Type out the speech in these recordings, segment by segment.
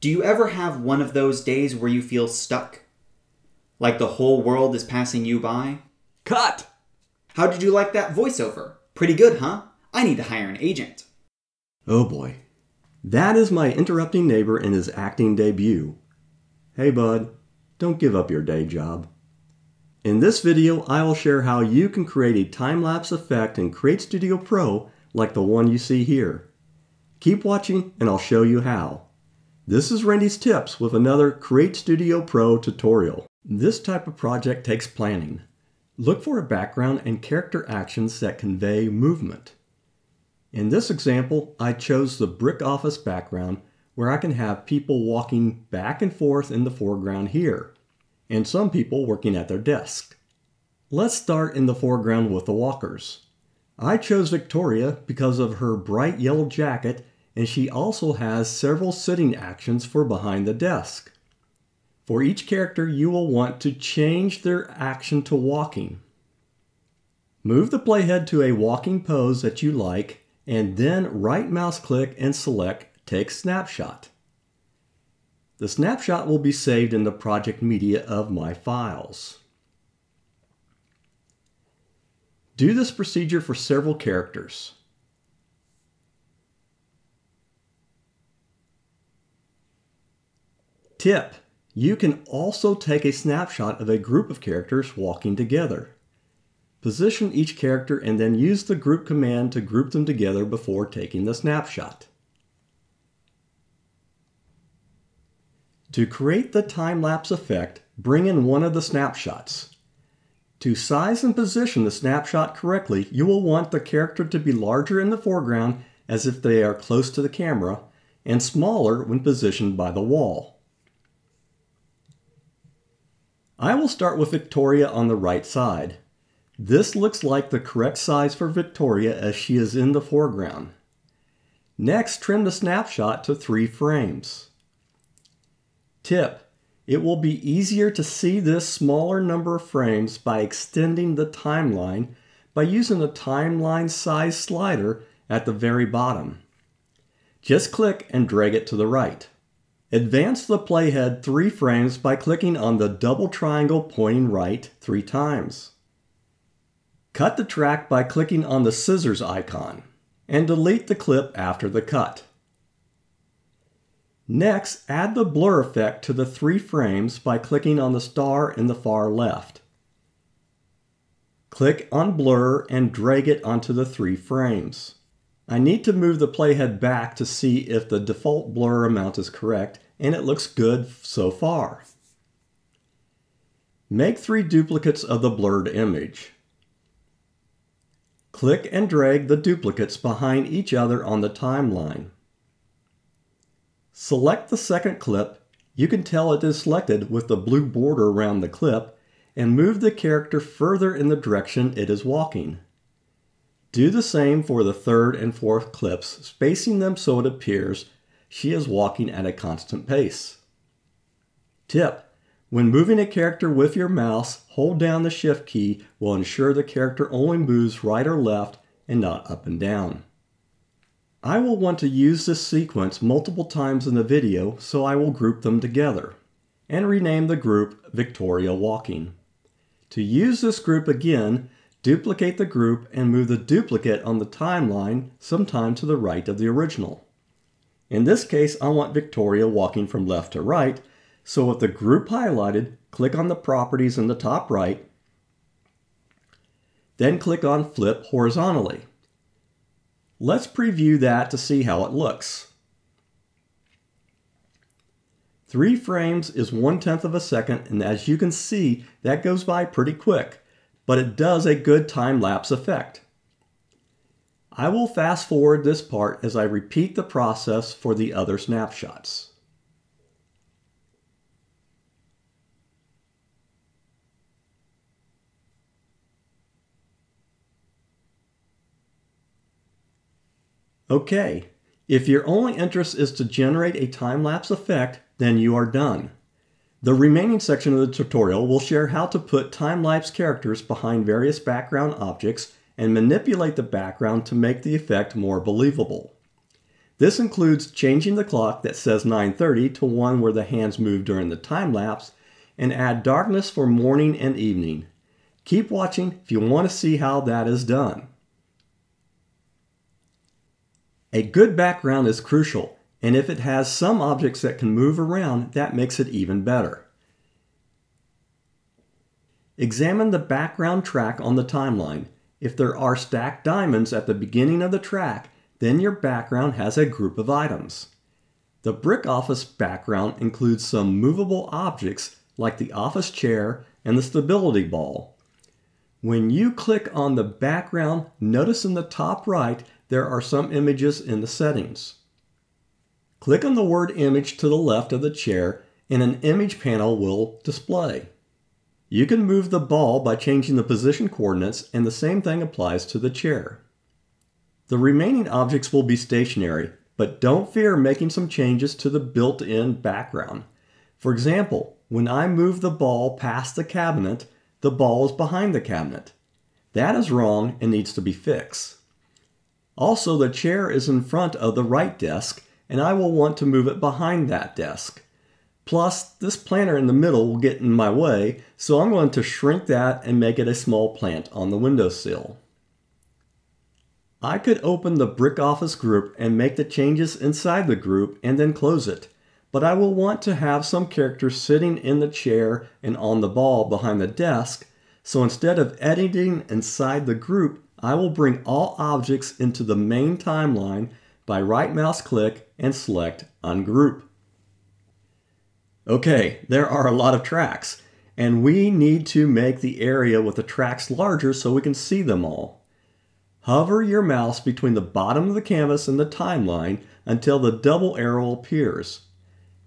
Do you ever have one of those days where you feel stuck? Like the whole world is passing you by? Cut! How did you like that voiceover? Pretty good, huh? I need to hire an agent. Oh boy. That is my interrupting neighbor in his acting debut. Hey bud, don't give up your day job. In this video, I will share how you can create a time-lapse effect in Create Studio Pro like the one you see here. Keep watching and I'll show you how. This is Randy's Tips with another Create Studio Pro tutorial. This type of project takes planning. Look for a background and character actions that convey movement. In this example, I chose the brick office background where I can have people walking back and forth in the foreground here, and some people working at their desk. Let's start in the foreground with the walkers. I chose Victoria because of her bright yellow jacket and she also has several sitting actions for behind the desk. For each character, you will want to change their action to walking. Move the playhead to a walking pose that you like, and then right mouse click and select Take Snapshot. The snapshot will be saved in the project media of my files. Do this procedure for several characters. Tip. You can also take a snapshot of a group of characters walking together. Position each character and then use the group command to group them together before taking the snapshot. To create the time-lapse effect, bring in one of the snapshots. To size and position the snapshot correctly, you will want the character to be larger in the foreground as if they are close to the camera, and smaller when positioned by the wall. I will start with Victoria on the right side. This looks like the correct size for Victoria as she is in the foreground. Next, trim the snapshot to three frames. Tip, it will be easier to see this smaller number of frames by extending the timeline by using the timeline size slider at the very bottom. Just click and drag it to the right. Advance the playhead three frames by clicking on the double triangle pointing right three times. Cut the track by clicking on the scissors icon, and delete the clip after the cut. Next, add the blur effect to the three frames by clicking on the star in the far left. Click on blur and drag it onto the three frames. I need to move the playhead back to see if the default blur amount is correct, and it looks good so far. Make three duplicates of the blurred image. Click and drag the duplicates behind each other on the timeline. Select the second clip. You can tell it is selected with the blue border around the clip and move the character further in the direction it is walking. Do the same for the third and fourth clips, spacing them so it appears she is walking at a constant pace. Tip. When moving a character with your mouse, hold down the shift key will ensure the character only moves right or left and not up and down. I will want to use this sequence multiple times in the video, so I will group them together and rename the group Victoria Walking. To use this group again, Duplicate the group and move the duplicate on the timeline sometime to the right of the original. In this case, I want Victoria walking from left to right, so with the group highlighted, click on the properties in the top right, then click on Flip Horizontally. Let's preview that to see how it looks. Three frames is one tenth of a second, and as you can see, that goes by pretty quick but it does a good time-lapse effect. I will fast forward this part as I repeat the process for the other snapshots. Okay, if your only interest is to generate a time-lapse effect, then you are done. The remaining section of the tutorial will share how to put time-lapse characters behind various background objects and manipulate the background to make the effect more believable. This includes changing the clock that says 9.30 to one where the hands move during the time lapse and add darkness for morning and evening. Keep watching if you want to see how that is done. A good background is crucial, and if it has some objects that can move around, that makes it even better. Examine the background track on the timeline. If there are stacked diamonds at the beginning of the track, then your background has a group of items. The brick office background includes some movable objects like the office chair and the stability ball. When you click on the background, notice in the top right there are some images in the settings. Click on the word image to the left of the chair and an image panel will display. You can move the ball by changing the position coordinates and the same thing applies to the chair. The remaining objects will be stationary, but don't fear making some changes to the built-in background. For example, when I move the ball past the cabinet, the ball is behind the cabinet. That is wrong and needs to be fixed. Also, the chair is in front of the right desk, and I will want to move it behind that desk. Plus, this planter in the middle will get in my way, so I'm going to shrink that and make it a small plant on the windowsill. I could open the Brick Office group and make the changes inside the group and then close it, but I will want to have some characters sitting in the chair and on the ball behind the desk, so instead of editing inside the group, I will bring all objects into the main timeline by right mouse click and select Ungroup. Okay, there are a lot of tracks, and we need to make the area with the tracks larger so we can see them all. Hover your mouse between the bottom of the canvas and the timeline until the double arrow appears.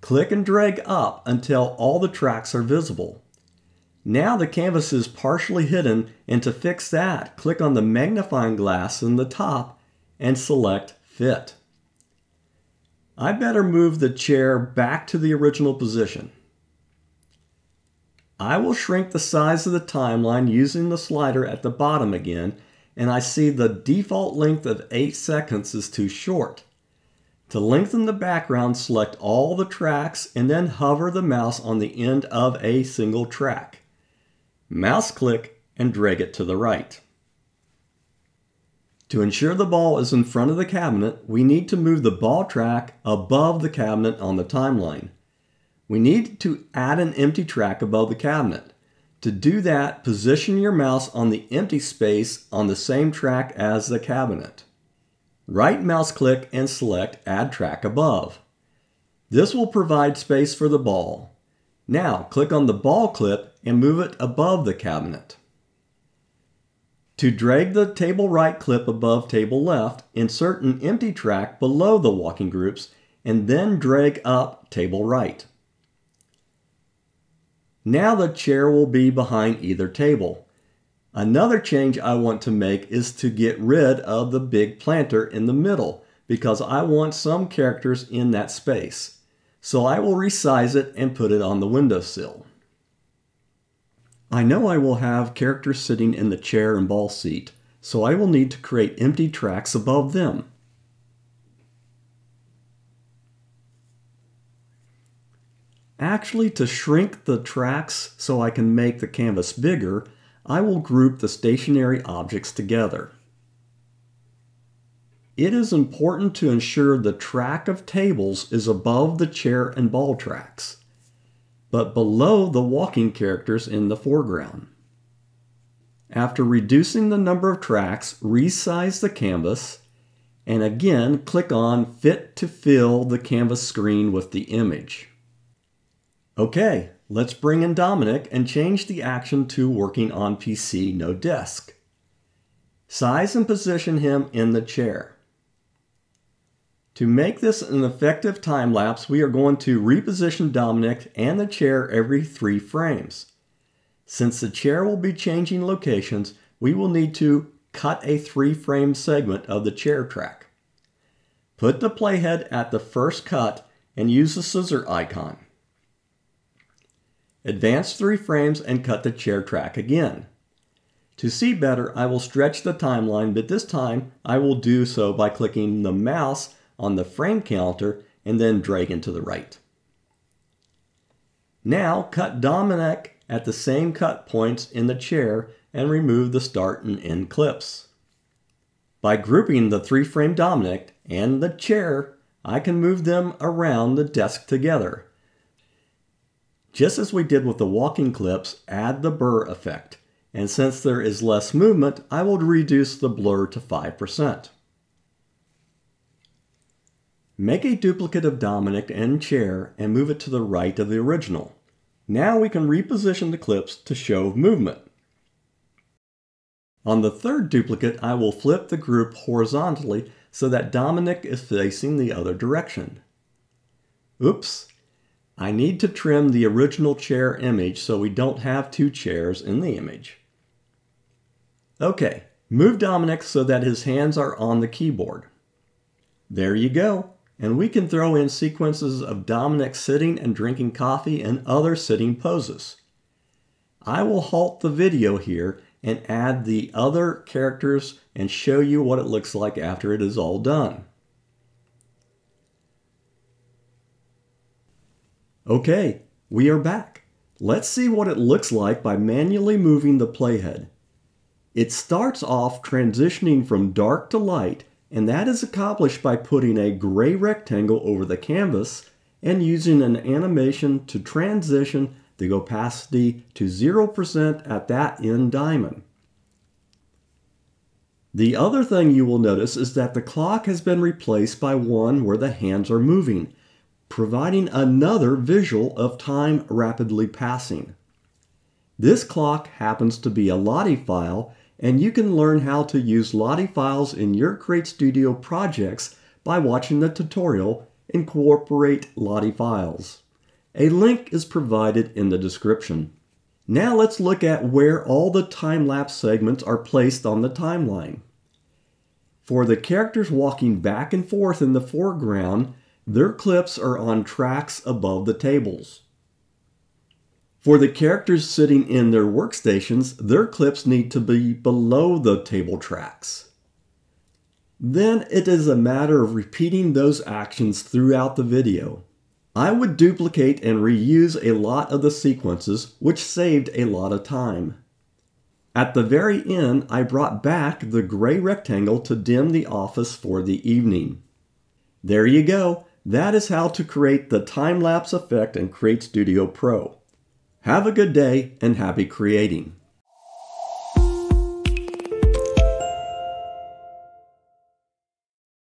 Click and drag up until all the tracks are visible. Now the canvas is partially hidden and to fix that, click on the magnifying glass in the top and select Fit. I better move the chair back to the original position. I will shrink the size of the timeline using the slider at the bottom again, and I see the default length of 8 seconds is too short. To lengthen the background, select all the tracks and then hover the mouse on the end of a single track. Mouse click and drag it to the right. To ensure the ball is in front of the cabinet, we need to move the ball track above the cabinet on the timeline. We need to add an empty track above the cabinet. To do that, position your mouse on the empty space on the same track as the cabinet. Right mouse click and select Add Track Above. This will provide space for the ball. Now click on the ball clip and move it above the cabinet. To drag the table right clip above table left, insert an empty track below the walking groups and then drag up table right. Now the chair will be behind either table. Another change I want to make is to get rid of the big planter in the middle because I want some characters in that space. So I will resize it and put it on the windowsill. I know I will have characters sitting in the chair and ball seat, so I will need to create empty tracks above them. Actually, to shrink the tracks so I can make the canvas bigger, I will group the stationary objects together. It is important to ensure the track of tables is above the chair and ball tracks but below the walking characters in the foreground. After reducing the number of tracks, resize the canvas, and again click on Fit to fill the canvas screen with the image. Okay, let's bring in Dominic and change the action to working on PC no desk. Size and position him in the chair. To make this an effective time lapse, we are going to reposition Dominic and the chair every three frames. Since the chair will be changing locations, we will need to cut a three frame segment of the chair track. Put the playhead at the first cut and use the scissor icon. Advance three frames and cut the chair track again. To see better, I will stretch the timeline, but this time I will do so by clicking the mouse on the frame counter and then drag into the right. Now cut Dominic at the same cut points in the chair and remove the start and end clips. By grouping the three frame Dominic and the chair, I can move them around the desk together. Just as we did with the walking clips, add the blur effect. And since there is less movement, I will reduce the blur to 5%. Make a duplicate of Dominic and chair and move it to the right of the original. Now we can reposition the clips to show movement. On the third duplicate, I will flip the group horizontally so that Dominic is facing the other direction. Oops, I need to trim the original chair image so we don't have two chairs in the image. Okay, move Dominic so that his hands are on the keyboard. There you go. And we can throw in sequences of Dominic sitting and drinking coffee and other sitting poses. I will halt the video here and add the other characters and show you what it looks like after it is all done. Okay, we are back. Let's see what it looks like by manually moving the playhead. It starts off transitioning from dark to light, and that is accomplished by putting a gray rectangle over the canvas and using an animation to transition the opacity to 0% at that end diamond. The other thing you will notice is that the clock has been replaced by one where the hands are moving, providing another visual of time rapidly passing. This clock happens to be a Lottie file, and you can learn how to use Lottie files in your Create Studio projects by watching the tutorial Incorporate Lottie Files. A link is provided in the description. Now let's look at where all the time-lapse segments are placed on the timeline. For the characters walking back and forth in the foreground, their clips are on tracks above the tables. For the characters sitting in their workstations, their clips need to be below the table tracks. Then it is a matter of repeating those actions throughout the video. I would duplicate and reuse a lot of the sequences, which saved a lot of time. At the very end, I brought back the gray rectangle to dim the office for the evening. There you go. That is how to create the time-lapse effect in Create Studio Pro. Have a good day and happy creating.